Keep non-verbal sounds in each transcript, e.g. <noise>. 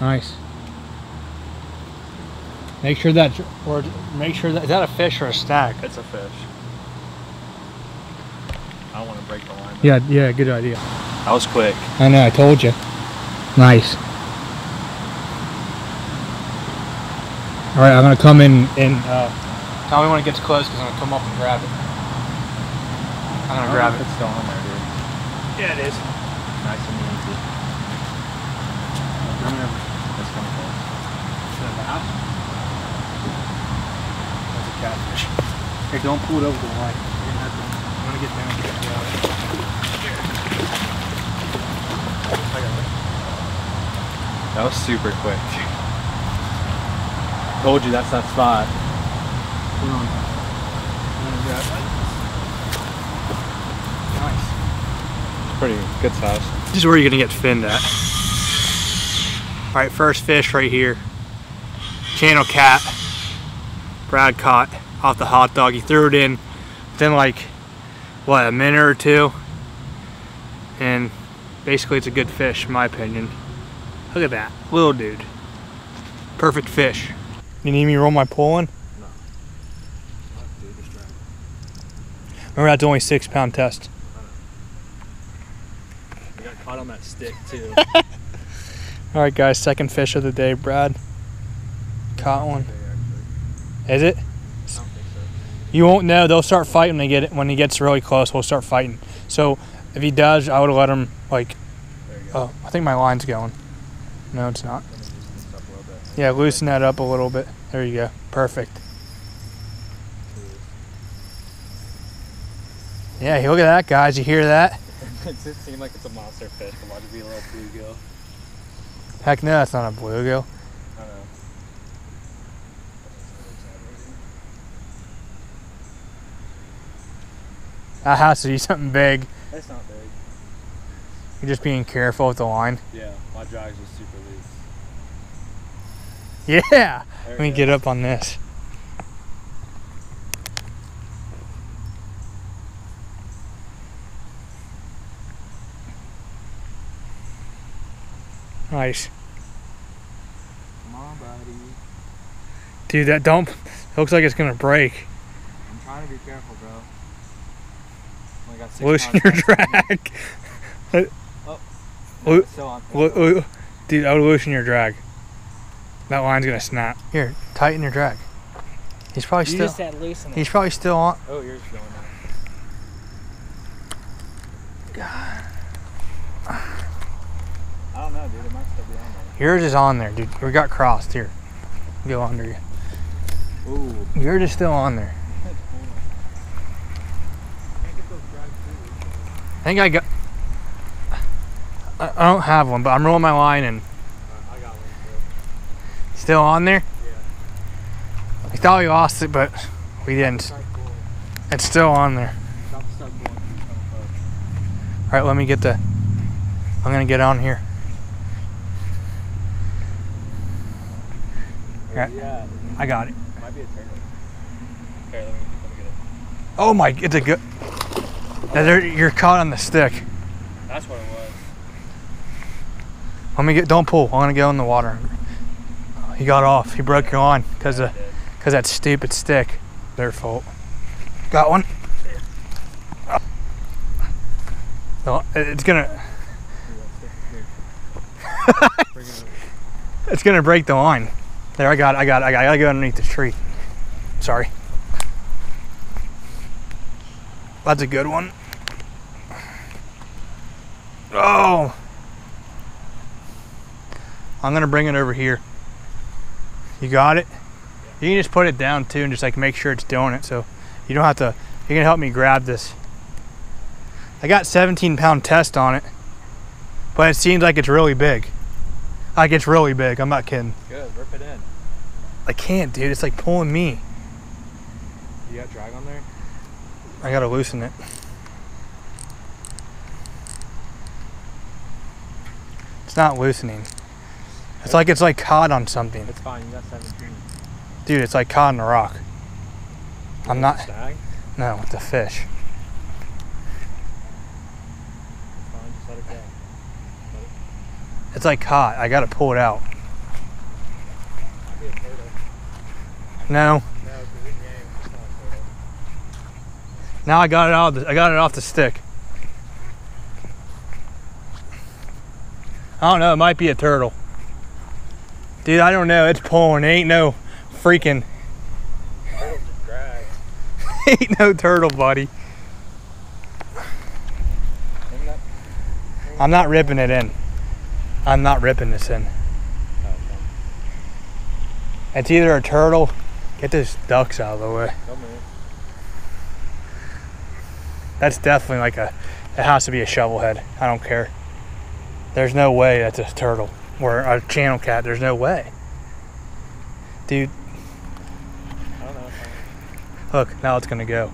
Nice. Make sure that, or make sure that, is that a fish or a stack? It's a fish. I don't want to break the line. though. Yeah, yeah, good idea. That was quick. I know, I told you. Nice. All right, I'm gonna come in and uh, tell me when it gets close because I'm gonna come up and grab it. I'm gonna grab it. It's still on there, dude. Yeah, it is. Nice and easy. That's kind of cool. That's a catfish. Hey, don't pull it over the line. You're gonna have to. I'm gonna get down. Get down. That was super quick. Told you that's that spot. Hold on. I'm gonna grab it. Nice. Pretty good size. This is where you're gonna get finned at. All right, first fish right here. Channel cat. Brad caught off the hot dog. He threw it in within like, what, a minute or two. And basically it's a good fish, in my opinion. Look at that, little dude. Perfect fish. You need me to roll my pole in? No. Remember that's only six pound test. I got caught on that stick too. <laughs> All right, guys, second fish of the day, Brad. Caught one. Is it? You won't know. They'll start fighting when they get it. When he gets really close, we'll start fighting. So if he does, I would let him like. Oh, I think my line's going. No, it's not. Yeah, loosen that up a little bit. There you go. Perfect. Yeah, look at that, guys. You hear that? <laughs> it seemed like it's a monster fish, watch it be a little bluegill. Heck no, that's not a bluegill. I don't know. That has to be something big. It's not big. You're just being careful with the line. Yeah, my drag's just super loose. Yeah. There Let me it get up on this. Nice. Come on, buddy. Dude, that don't looks like it's gonna break. I'm trying to be careful, bro. Only got six Loosen your left. drag. <laughs> No, oh, Lo- still on. Lo- lo- Dude, I would loosen your drag. That line's gonna snap. Here, tighten your drag. He's probably You still just said he's probably still on Oh, yours is going on. God I don't know, dude. It might still be on there. yours is on there, dude. We got crossed here. Go under you. there. Ooh. Yours is still on there. I think I got. I don't have one, but I'm rolling my line and I got one still on there. too. I thought we lost it, but we didn't. It's still on there. Stop, start pulling. All right, let me get the. I'm gonna get on here. Right. Yeah. I got it. Might be a turtle. Here, let me, let me get it. Oh my! It's a good. Yeah, you're caught on the stick. That's what it was. Let me get. Don't pull. I'm gonna go in the water. He got off. He broke your line because Yeah, of because that stupid stick. Their fault. Got one. Oh, it's gonna. <laughs> <laughs> It's gonna break the line. There, I got, it, I got, it, I got. it. I gotta go underneath the tree. Sorry. That's a good one. Oh. I'm gonna bring it over here. You got it. You can just put it down too, and just like make sure it's doing it. So you don't have to. You can help me grab this. I got 17 pound test on it, but it seems like it's really big. Like it's really big. I'm not kidding. Good, rip it in. I can't, dude. It's like pulling me. You got drag on there? I gotta loosen it. It's not loosening. It's like it's like caught on something. It's fine, you got 17. Dude, it's like caught in a rock. I'm not. No, it's a fish. It's like caught. I gotta pull it out. No. no now I got it out. I got it off the stick. I don't know. It might be a turtle. Dude, I don't know. It's pulling. It ain't no freaking. <laughs> Ain't no turtle, buddy. I'm not ripping it in. I'm not ripping this in. It's either a turtle. Get those ducks out of the way. That's definitely like a. It has to be a shovelhead. I don't care. There's no way that's a turtle or a channel cat. There's no way. Dude, I don't know. look, now it's gonna go.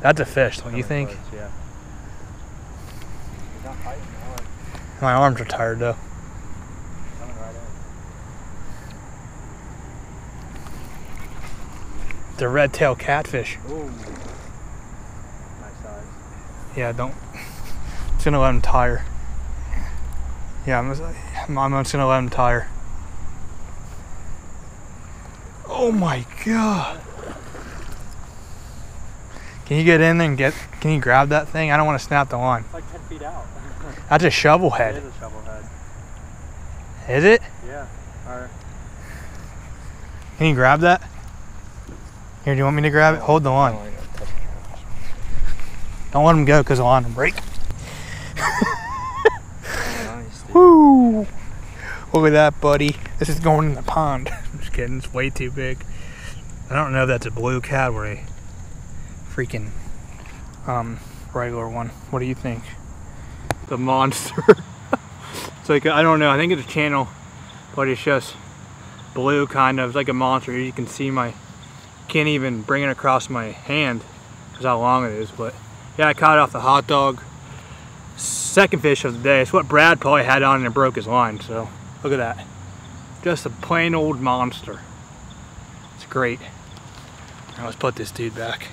That's a fish, don't you think? close, Yeah. He's not fighting hard. My arms are tired though. Right in. The red tail catfish. Ooh. Yeah, don't. It's gonna let him tire. Yeah, I'm just, I'm just gonna let him tire. Oh my god. Can you get in there and get? Can you grab that thing? I don't want to snap the line. It's like 10 feet out. <laughs> That's a shovel head. is a shovel head. Is it? Yeah. Or Can you grab that? Here, do you want me to grab it? Hold the line. Oh, Don't let him go because the line will break. nice. Woo! Look at that, buddy. This is going in the pond. <laughs> I'm just kidding. It's way too big. I don't know if that's a blue cat or a freaking um, regular one. What do you think? The monster. <laughs> it's like I don't know. I think it's a channel, but it's just blue, kind of. It's like a monster. You can see my. Can't even bring it across my hand because how long it is. But yeah, I caught it off the hot dog second fish of the day. It's what Brad probably had on and broke his line. So look at that. Just a plain old monster. It's great. Now let's put this dude back.